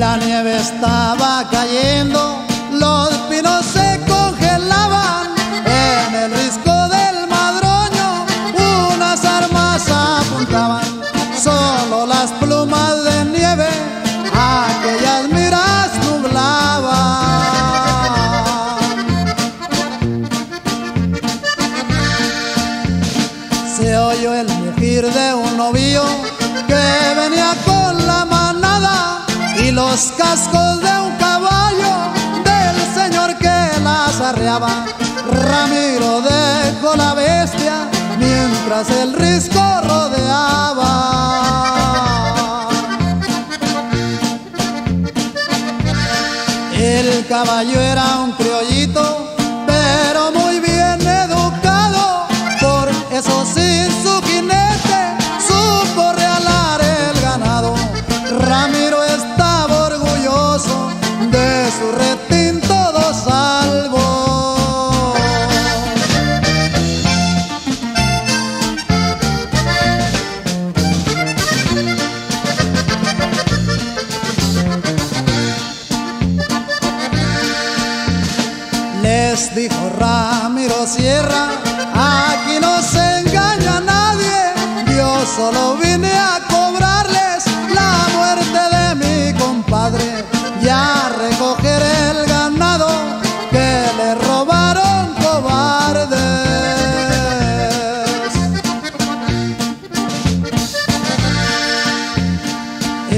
estaba cayendo, los pinos se congelaban en el risco del madroño, unas armas apuntaban, solo las plumas de nieve, aquellas miras nublaban. Se oyó el mugir de un novillo que venía con la y los cascos de un caballo del señor que las arreaba. Ramiro dejó la bestia mientras el risco rodeaba. El caballo era un criollito, pero muy bien educado, por eso sin su jinete supo realar el ganado. Ramiro su retín todo salvo. Les dijo Ramiro Sierra,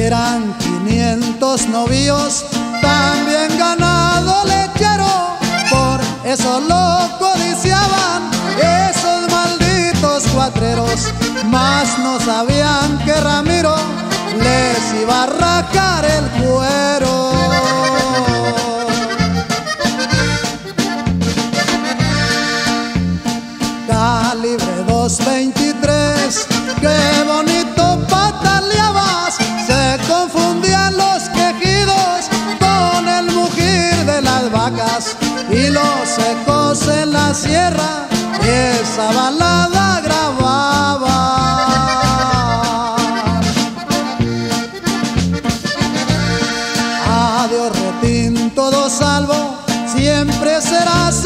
Eran 500 novios, también ganado lechero, por eso lo codiciaban esos malditos cuatreros, mas no sabían que Ramiro les iba a racar el cuero. calibre 223, los ecos en la sierra, esa balada grababa. Adiós retín, todo salvo, siempre serás